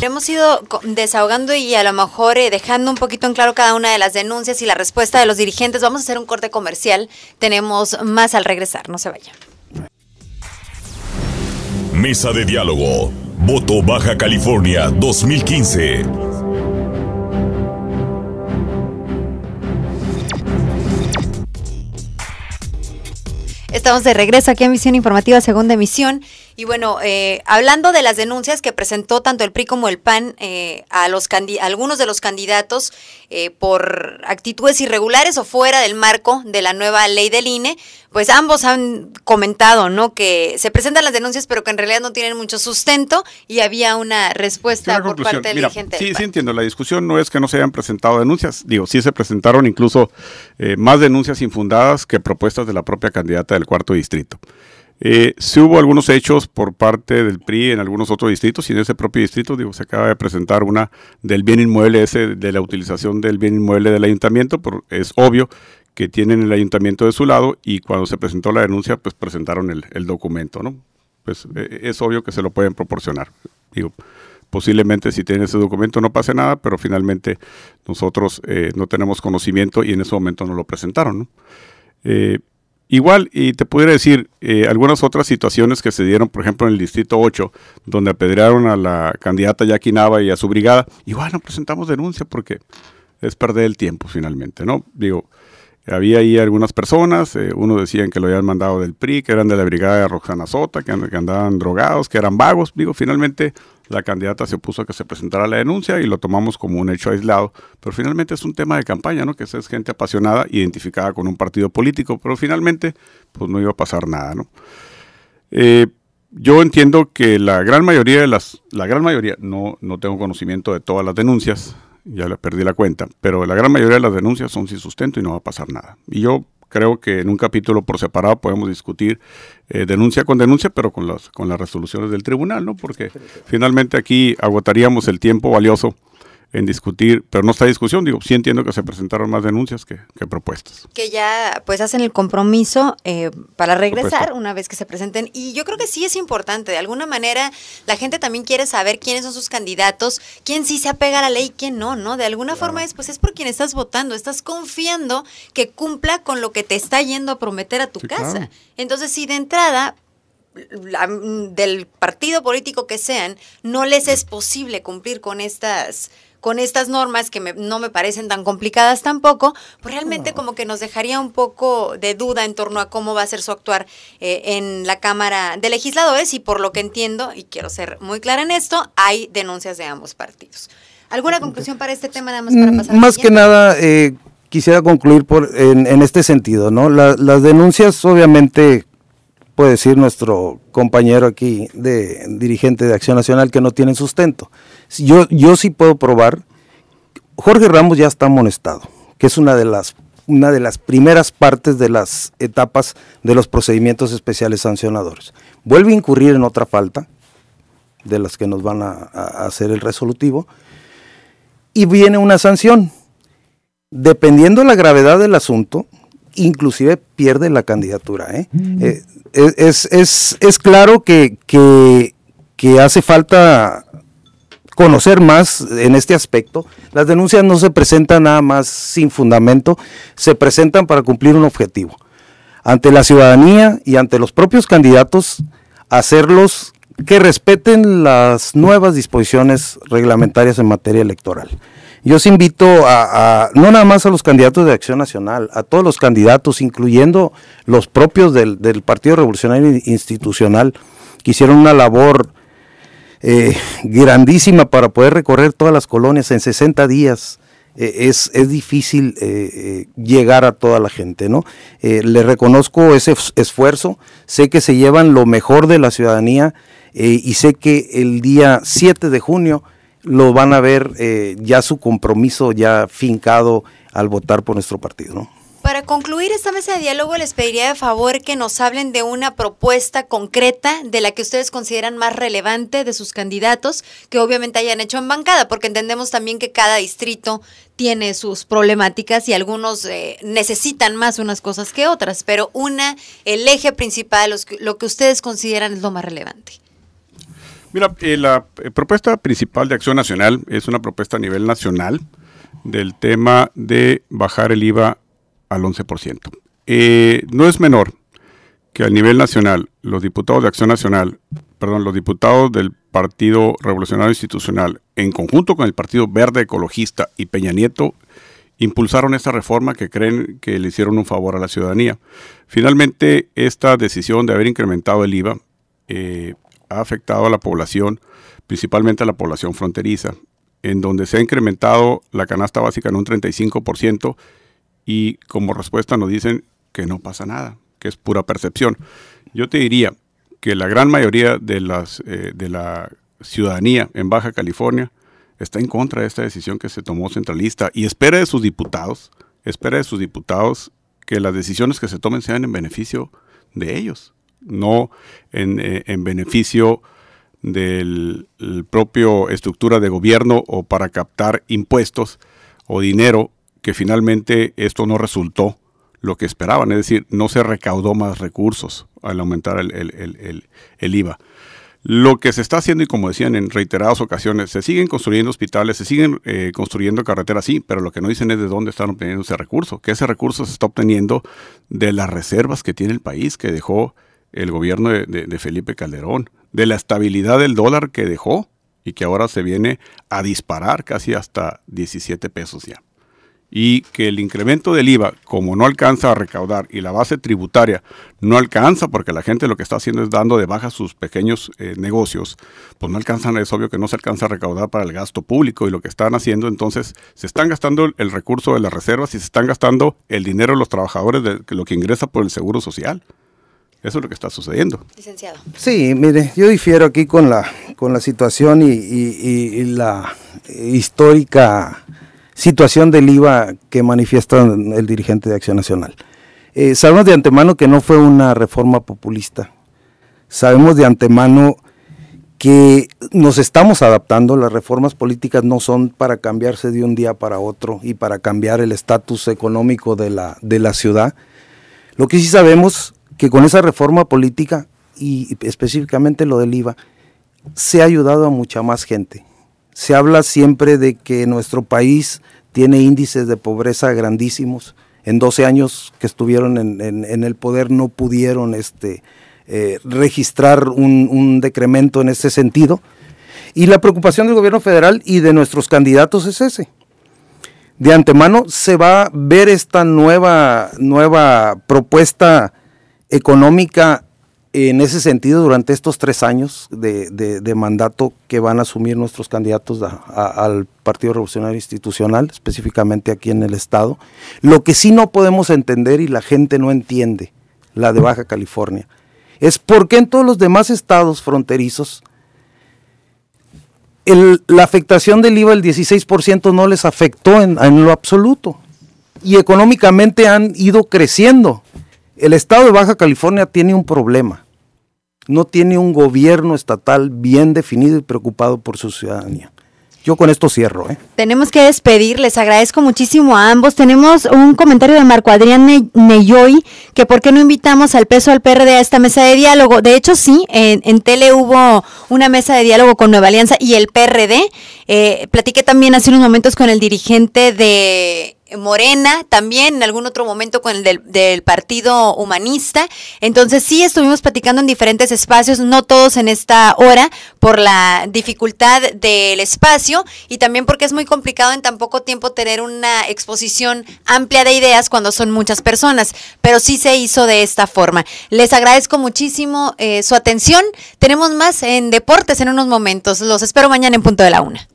Hemos ido desahogando y a lo mejor eh, dejando un poquito en claro cada una de las denuncias y la respuesta de los dirigentes. Vamos a hacer un corte comercial. Tenemos más al regresar. No se vayan. Mesa de diálogo. Voto Baja California 2015. Estamos de regreso aquí en Misión Informativa, segunda emisión. Y bueno, eh, hablando de las denuncias que presentó tanto el PRI como el PAN eh, a los algunos de los candidatos eh, por actitudes irregulares o fuera del marco de la nueva ley del INE, pues ambos han comentado, ¿no? Que se presentan las denuncias, pero que en realidad no tienen mucho sustento y había una respuesta por parte del dirigente. Sí, sí entiendo. La discusión no es que no se hayan presentado denuncias. Digo, sí se presentaron incluso más denuncias infundadas que propuestas de la propia candidata del cuarto distrito. Eh, sí hubo algunos hechos por parte del PRI en algunos otros distritos y en ese propio distrito, se acaba de presentar una del bien inmueble ese, de la utilización del bien inmueble del ayuntamiento, es obvio que tienen el ayuntamiento de su lado y cuando se presentó la denuncia, pues presentaron el, documento, ¿no? Pues eh, es obvio que se lo pueden proporcionar. Digo, posiblemente si tienen ese documento no pase nada, pero finalmente nosotros eh, no tenemos conocimiento y en ese momento no lo presentaron, ¿no? Igual, y te pudiera decir, eh, algunas otras situaciones que se dieron, por ejemplo, en el Distrito 8, donde apedrearon a la candidata Jackie Nava y a su brigada, igual no presentamos denuncia porque es perder el tiempo finalmente, ¿no? Digo, había ahí algunas personas, eh, uno decían que lo habían mandado del PRI, que eran de la brigada de Roxana Sota, que, andaban drogados, que eran vagos. Digo, finalmente la candidata se opuso a que se presentara la denuncia y lo tomamos como un hecho aislado. Pero finalmente es un tema de campaña, ¿no? Que es gente apasionada, identificada con un partido político, pero finalmente pues no iba a pasar nada, ¿no? Eh, yo entiendo que la gran mayoría de las, la gran mayoría, no, no tengo conocimiento de todas las denuncias, ya le perdí la cuenta, pero la gran mayoría de las denuncias son sin sustento y no va a pasar nada. Y yo creo que en un capítulo por separado podemos discutir eh, denuncia con denuncia, pero con las, con las resoluciones del tribunal, ¿no? Porque finalmente aquí agotaríamos el tiempo valioso en discutir, pero no está discusión, digo, sí entiendo que se presentaron más denuncias que, propuestas. Que ya pues hacen el compromiso eh, para regresar una vez que se presenten. Y yo creo que sí es importante, de alguna manera la gente también quiere saber quiénes son sus candidatos, quién sí se apega a la ley y quién no, ¿no? De alguna forma es pues es por quien estás votando, estás confiando que cumpla con lo que te está yendo a prometer a tu casa. Entonces, si de entrada del partido político que sean, no les es posible cumplir con estas con estas normas que no me parecen tan complicadas tampoco, pues realmente como que nos dejaría un poco de duda en torno a cómo va a ser su actuar eh, en la Cámara de Legisladores y por lo que entiendo, y quiero ser muy clara en esto, hay denuncias de ambos partidos. ¿Alguna conclusión para este tema, nada más para pasar? Más que nada, eh, quisiera concluir por, en, este sentido, ¿no? las denuncias, obviamente, puede decir nuestro compañero aquí, de dirigente de Acción Nacional, que no tienen sustento. Yo, yo sí puedo probar, Jorge Ramos ya está amonestado, que es una de las una de las primeras partes de las etapas de los procedimientos especiales sancionadores. Vuelve a incurrir en otra falta, de las que nos van a, hacer el resolutivo, y viene una sanción. Dependiendo la gravedad del asunto, inclusive pierde la candidatura. ¿eh? Eh, es, es, es, claro que, que, que hace falta conocer más en este aspecto. Las denuncias no se presentan nada más sin fundamento, se presentan para cumplir un objetivo. Ante la ciudadanía y ante los propios candidatos, hacerlos que respeten las nuevas disposiciones reglamentarias en materia electoral. Yo os invito a, no nada más a los candidatos de Acción Nacional, a todos los candidatos, incluyendo los propios del, Partido Revolucionario Institucional, que hicieron una labor eh, grandísima para poder recorrer todas las colonias en 60 días. Eh, es, es, difícil eh, llegar a toda la gente, ¿no? le reconozco ese esfuerzo, sé que se llevan lo mejor de la ciudadanía y sé que el día 7 de junio lo van a ver ya su compromiso ya fincado al votar por nuestro partido, ¿no? Para concluir esta mesa de diálogo, les pediría de favor que nos hablen de una propuesta concreta de la que ustedes consideran más relevante de sus candidatos, que obviamente hayan hecho en bancada, porque entendemos también que cada distrito tiene sus problemáticas y algunos eh, necesitan más unas cosas que otras, pero una, el eje principal, lo que ustedes consideran es lo más relevante. Mira, eh, la eh, propuesta principal de Acción Nacional es una propuesta a nivel nacional del tema de bajar el IVA al 11%. Eh, no es menor que a nivel nacional los diputados de Acción Nacional, perdón, los diputados del Partido Revolucionario Institucional, en conjunto con el Partido Verde Ecologista y Peña Nieto, impulsaron esta reforma que creen que le hicieron un favor a la ciudadanía. Finalmente, esta decisión de haber incrementado el IVA eh, ha afectado a la población, principalmente a la población fronteriza, en donde se ha incrementado la canasta básica en un 35% y como respuesta nos dicen que no pasa nada, que es pura percepción. Yo te diría que la gran mayoría de, las, eh, de la ciudadanía en Baja California está en contra de esta decisión que se tomó centralista y espera de sus diputados, espera de sus diputados que las decisiones que se tomen sean en beneficio de ellos, no en, eh, beneficio del propio estructura de gobierno o para captar impuestos o dinero que finalmente esto no resultó lo que esperaban, es decir, no se recaudó más recursos al aumentar el IVA. Lo que se está haciendo, y como decían en reiteradas ocasiones, se siguen construyendo hospitales, se siguen eh, construyendo carreteras, sí, pero lo que no dicen es de dónde están obteniendo ese recurso, que ese recurso se está obteniendo de las reservas que tiene el país, que dejó el gobierno de Felipe Calderón, de la estabilidad del dólar que dejó y que ahora se viene a disparar casi hasta 17 pesos ya y que el incremento del IVA, como no alcanza a recaudar y la base tributaria no alcanza porque la gente lo que está haciendo es dando de baja sus pequeños eh, negocios, pues no alcanzan, es obvio que no se alcanza a recaudar para el gasto público y lo que están haciendo entonces se están gastando el recurso de las reservas y se están gastando el dinero de los trabajadores de lo que ingresa por el seguro social. Eso es lo que está sucediendo. Licenciado. Sí, mire, yo difiero aquí con la, con la situación y, y la histórica situación del IVA que manifiesta el dirigente de Acción Nacional. Eh, sabemos de antemano que no fue una reforma populista. Sabemos de antemano que nos estamos adaptando, las reformas políticas no son para cambiarse de un día para otro y para cambiar el estatus económico de la, de la ciudad. Lo que sí sabemos que con esa reforma política y específicamente lo del IVA, se ha ayudado a mucha más gente. Se habla siempre de que nuestro país tiene índices de pobreza grandísimos. En 12 años que estuvieron en, el poder no pudieron este, eh, registrar un, decremento en ese sentido. Y la preocupación del gobierno federal y de nuestros candidatos es ese. De antemano se va a ver esta nueva, nueva propuesta económica en ese sentido, durante estos tres años de, mandato que van a asumir nuestros candidatos al Partido Revolucionario Institucional, específicamente aquí en el Estado, lo que sí no podemos entender y la gente no entiende, la de Baja California, es por qué en todos los demás estados fronterizos la afectación del IVA del 16% no les afectó en, en lo absoluto y económicamente han ido creciendo. El estado de Baja California tiene un problema. No tiene un gobierno estatal bien definido y preocupado por su ciudadanía. Yo con esto cierro. ¿eh? Tenemos que despedir, les agradezco muchísimo a ambos. Tenemos un comentario de Marco Adrián Neyoy, que por qué no invitamos al peso al PRD a esta mesa de diálogo. De hecho, sí, en, tele hubo una mesa de diálogo con Nueva Alianza y el PRD. Eh, platiqué también hace unos momentos con el dirigente de Morena, también en algún otro momento con el del, Partido Humanista. Entonces sí estuvimos platicando en diferentes espacios, no todos en esta hora, por la dificultad del espacio y también porque es muy complicado en tan poco tiempo tener una exposición amplia de ideas cuando son muchas personas, pero sí se hizo de esta forma. Les agradezco muchísimo eh, su atención. Tenemos más en deportes en unos momentos. Los espero mañana en punto de la una.